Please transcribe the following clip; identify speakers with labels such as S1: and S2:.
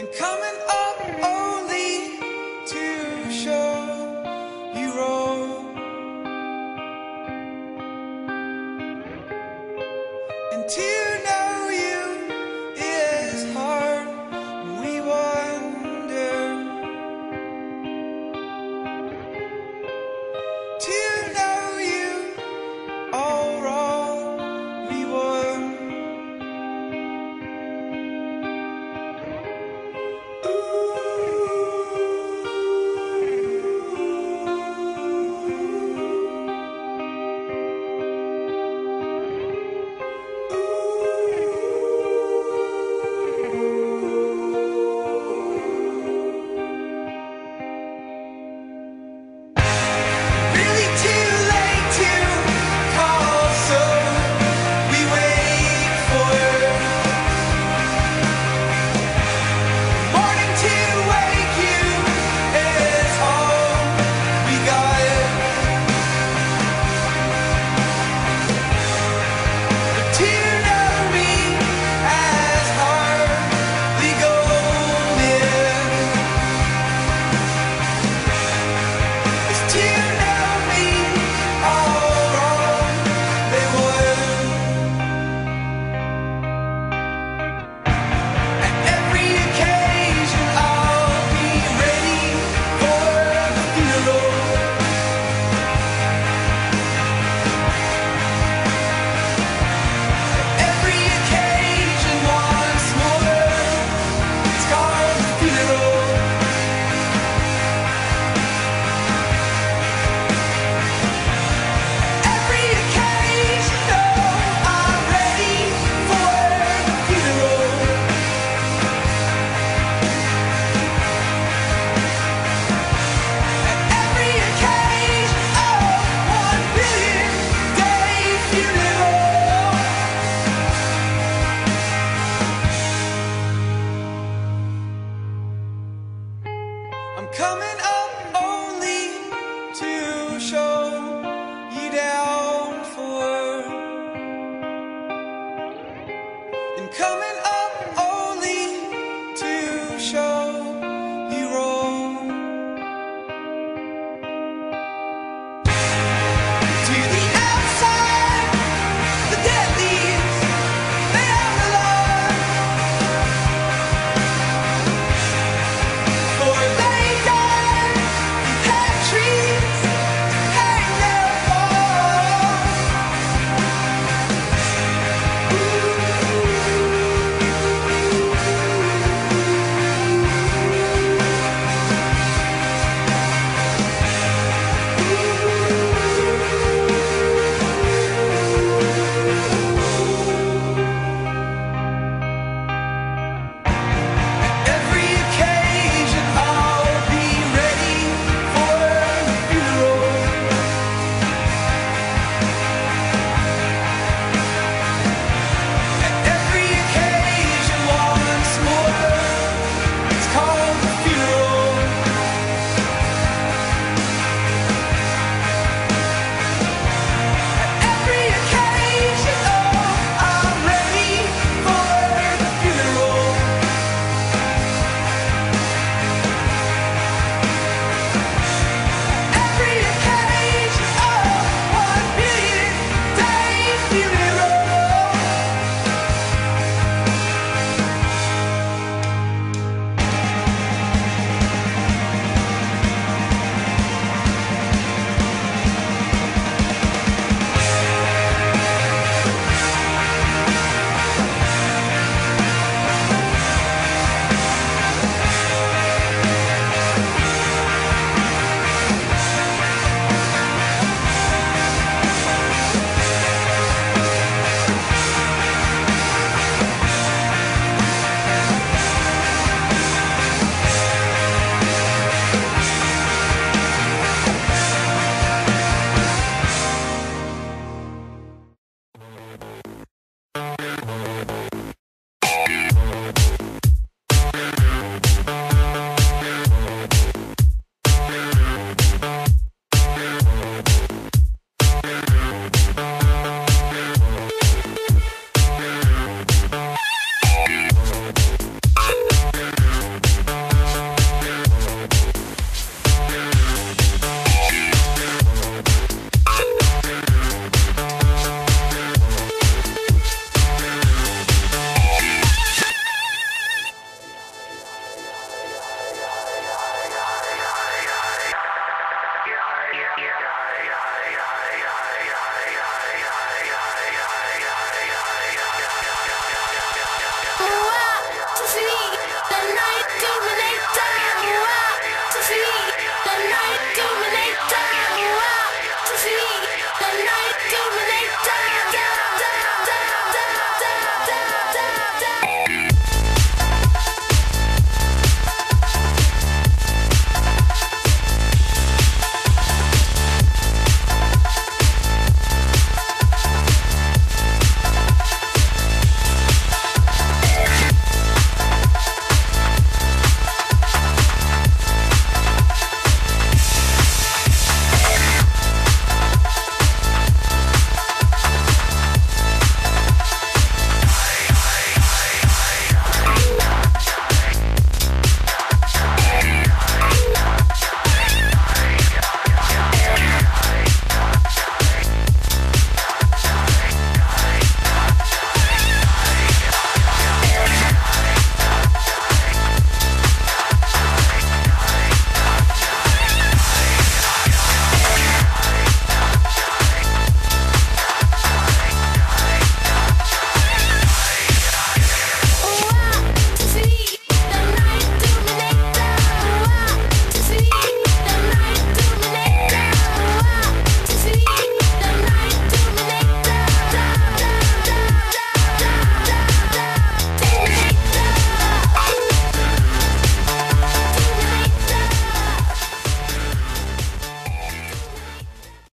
S1: and coming see the night demons.